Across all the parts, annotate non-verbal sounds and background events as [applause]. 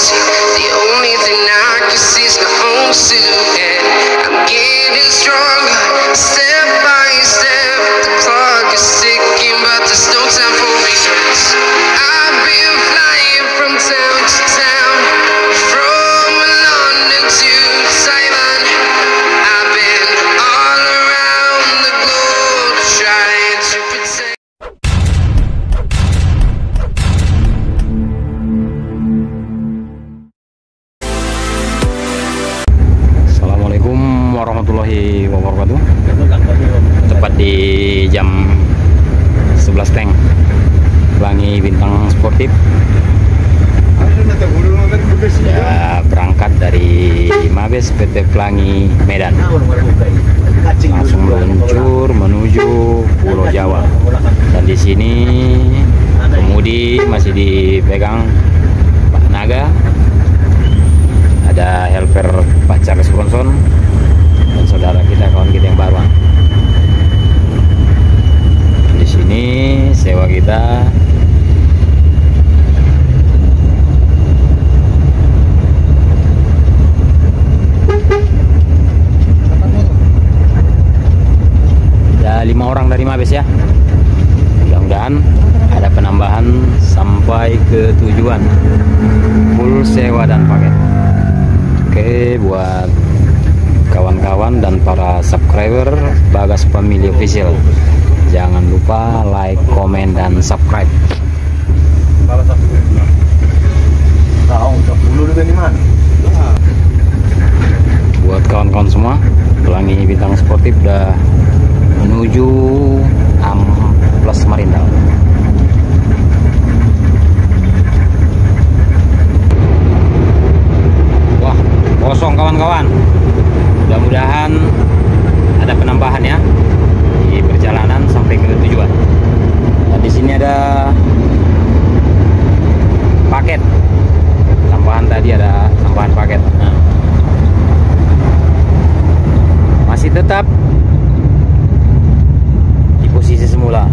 The only thing I can see is my own silhouette. I'm getting stronger. Pelangi Medan. Langsung meluncur menuju Pulau Jawa. Dan di sini kemudi masih dipegang Pak Naga. Ada helper Pak Charles Bronson dan saudara kita kawan kita yang baru. Di sini sewa kita lima orang dari Mabes ya. Mudah-mudahan ada penambahan sampai ke tujuan full sewa dan paket. Oke buat kawan-kawan dan para subscriber Bagas Family Official. Jangan lupa like, comment dan subscribe. Buat kawan-kawan semua pelangi bintang sportif dah menuju Am Plus Marindal. Wah, kosong kawan-kawan. Mudah-mudahan ada penambahan ya di perjalanan sampai ke tujuan. Nah, di sini ada paket. Tambahan tadi ada tambahan paket. Nah, masih tetap di posisi semula.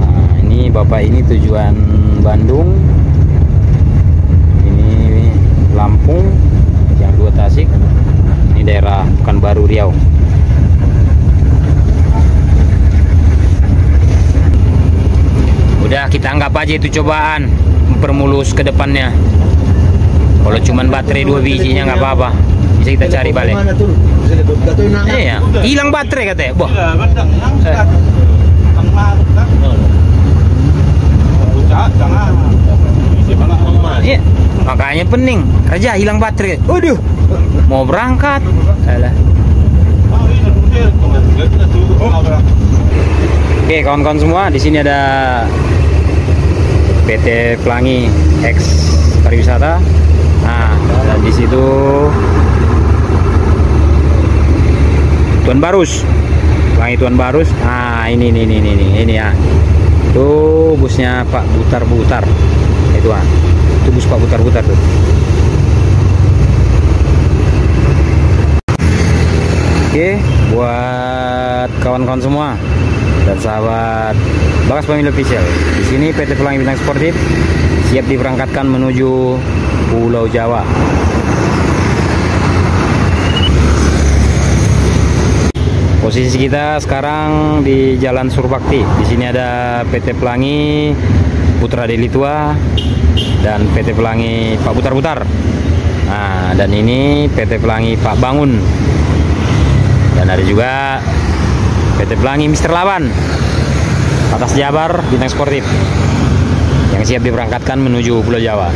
Nah, ini bapak ini tujuan Bandung, ini Lampung, yang dua Tasik, ini daerah Pekanbaru Riau. Udah kita anggap aja itu cobaan. Mempermulus ke depannya. Kalau cuman baterai dua bijinya nggak apa-apa, bisa kita cari balik. Iya, hilang baterai katanya. Boh, Iya, bandang yang Eh. kan. Ang marot kan. Buka, jangan. Iya. Makanya pening. Kerja hilang baterai. Waduh, mau berangkat. Alah. Oke, kawan-kawan semua, di sini ada PT Pelangi X Pariwisata. Nah, di situ Tuan Barus. Pelangi Tuan Barus. Nah, ini ini ini ini, ini ya. Tuh busnya Pak Butar Butar. Itu ah. Itu bus Pak Butar Butar tuh. Oke, buat kawan-kawan semua dan sahabat Bagas Pemilu Official. Di sini PT Pelangi Bintang Sportif siap diberangkatkan menuju Pulau Jawa. Posisi kita sekarang di Jalan Surbakti. Di sini ada PT Pelangi Putra Delitua dan PT Pelangi Pak Butar. Nah, dan ini PT Pelangi Pak Bangun. Dan ada juga PT Pelangi Mister Lawan atas Jabar Bintang Sportif yang siap diberangkatkan menuju Pulau Jawa.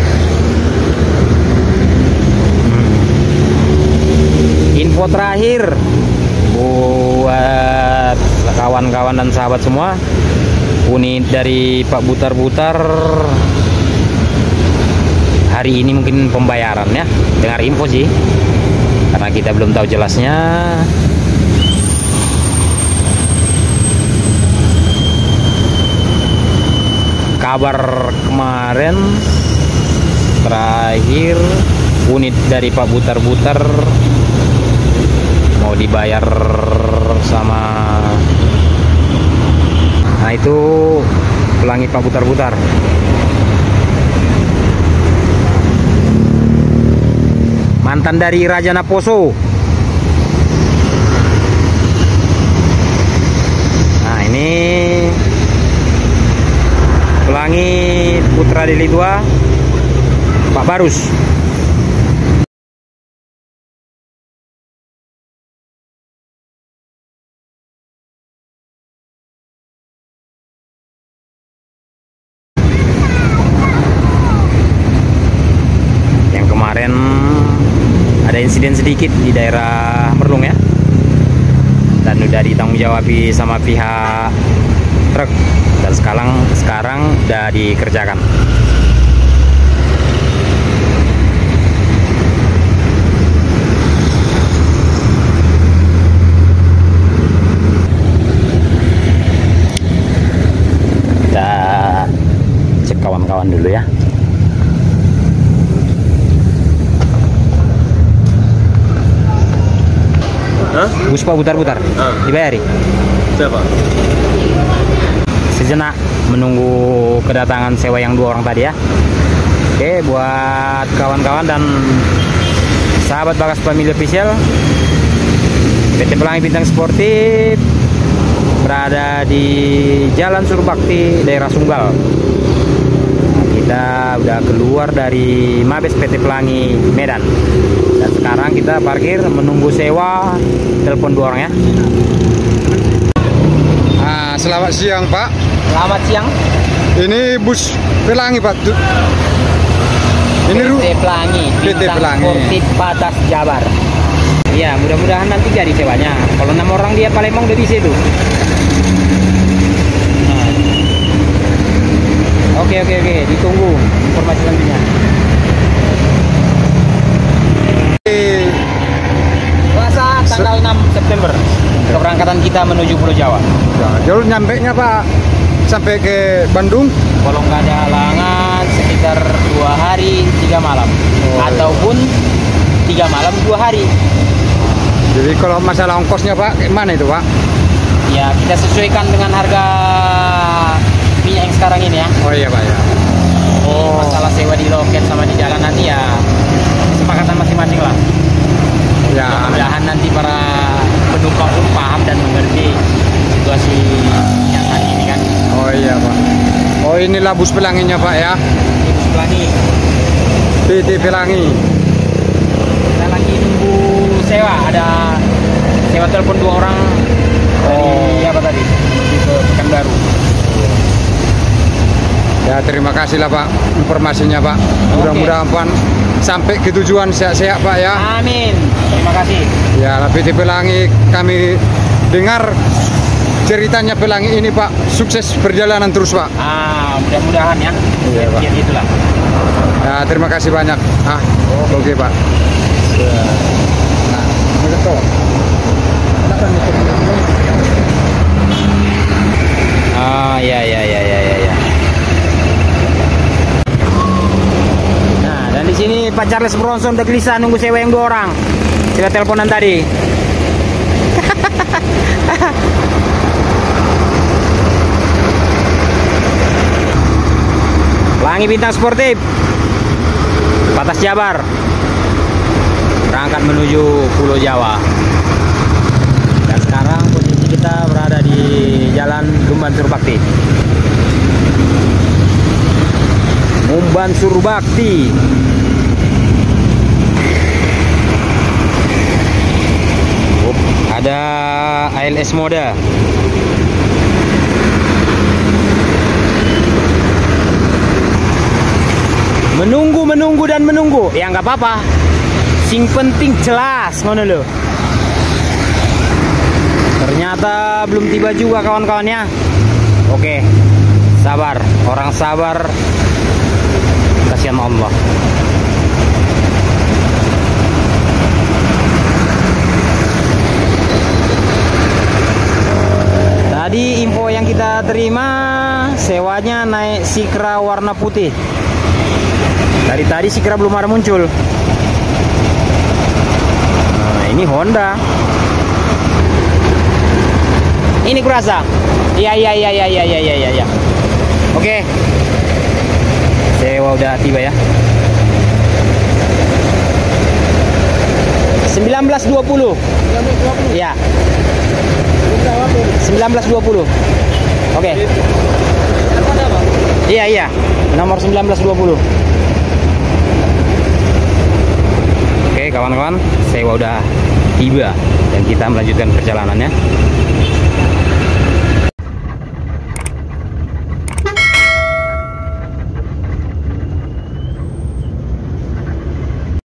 Hmm. Info terakhir buat kawan-kawan dan sahabat semua, unit dari Pak Butar Butar hari ini mungkin pembayaran ya. Dengar info sih, karena kita belum tahu jelasnya. kabar kemarin terakhir unit dari Pak Butar Butar mau dibayar sama nah itu pelangi Pak Butar mantan dari Raja Naposo. Nah ini Pelangi Putra Deli 2 Pak Barus yang kemarin ada insiden sedikit di daerah Merlung ya dan udah ditanggung jawabi sama pihak truk dan sekarang sekarang udah dikerjakan. Kita cek kawan-kawan dulu ya. Pak putar-putar. Ah. Dibayari. Siapa? sejenak menunggu kedatangan sewa yang dua orang tadi ya. Oke, buat kawan-kawan dan sahabat Bagas Family Official, PT Pelangi Bintang Sportif berada di Jalan Surbakti, daerah Sunggal. Nah, kita udah keluar dari Mabes PT Pelangi Medan. Dan sekarang kita parkir menunggu sewa telepon dua orang ya. Ah, selamat siang Pak. Selamat siang. Ini bus Pelangi Pak. Ini PT Pelangi, PT Pelangi. Sportif Batas Jabar. Iya, mudah-mudahan nanti jadi sewanya. Kalau enam orang dia Palembang udah bisa itu. Nah. Oke oke oke, ditunggu informasi selanjutnya. Selasa tanggal 6 September keberangkatan kita menuju Pulau Jawa. Ya, jalur nyampe nya Pak sampai ke Bandung. Kalau nggak ada halangan sekitar dua hari tiga malam, Oh, ataupun tiga malam dua hari. Jadi kalau masalah ongkosnya Pak, mana itu Pak? Ya kita sesuaikan dengan harga minyak yang sekarang ini ya. Oh iya Pak ya. Oh. Masalah sewa di loket sama di jalan nanti ya kesepakatan masing-masing lah. Ya. Mudah-mudahan nanti para penumpang pun paham dan mengerti situasi yang hari ini kan. Oh iya Pak. Oh inilah bus Pelanginya Pak ya. Ibu Pelangi, PT Pelangi. kita lagi nunggu sewa. Ada sewa telepon dua orang dari apa tadi? Ke Pekanbaru. Ya terima kasih lah Pak informasinya Pak. Mudah-mudahan Pak sampai ke tujuan sehat-sehat Pak ya. Amin. Terima kasih. Ya PT Pelangi kami dengar ceritanya Pelangi ini Pak sukses perjalanan terus Pak. Ah, mudah-mudahan ya. Iya, Pak. Ya, itulah. Ya terima kasih banyak. Ah oke Pak. Nah, betul. Ah, ya ya ya ya ya ya. Nah, dan di sini Pak Charles Bronson udah gelisah nunggu sewa yang dua orang. Sudah teleponan tadi. [laughs] Pelangi Bintang Sportif. Batas Jabar. Berangkat menuju Pulau Jawa. Dan sekarang posisi kita berada di Jalan Gumban Surbakti. Mumban Surbakti. Ada ALS Moda. Menunggu, menunggu dan menunggu. Ya nggak apa-apa. Sing penting jelas, ngono lho. Ternyata belum tiba juga kawan-kawannya. Oke, sabar. Orang sabar. Kasihan Allah. Tadi info yang kita terima sewanya naik Sikra warna putih. Dari tadi Sikra belum ada muncul. Nah, ini Honda. Ini kurasa. Iya iya iya iya iya iya iya iya. Ya. Oke. Sewa udah tiba ya. 1920. Iya. 1920. Oke. Iya iya. Nomor 1920. Oke kawan-kawan, sewa udah tiba dan kita melanjutkan perjalanannya.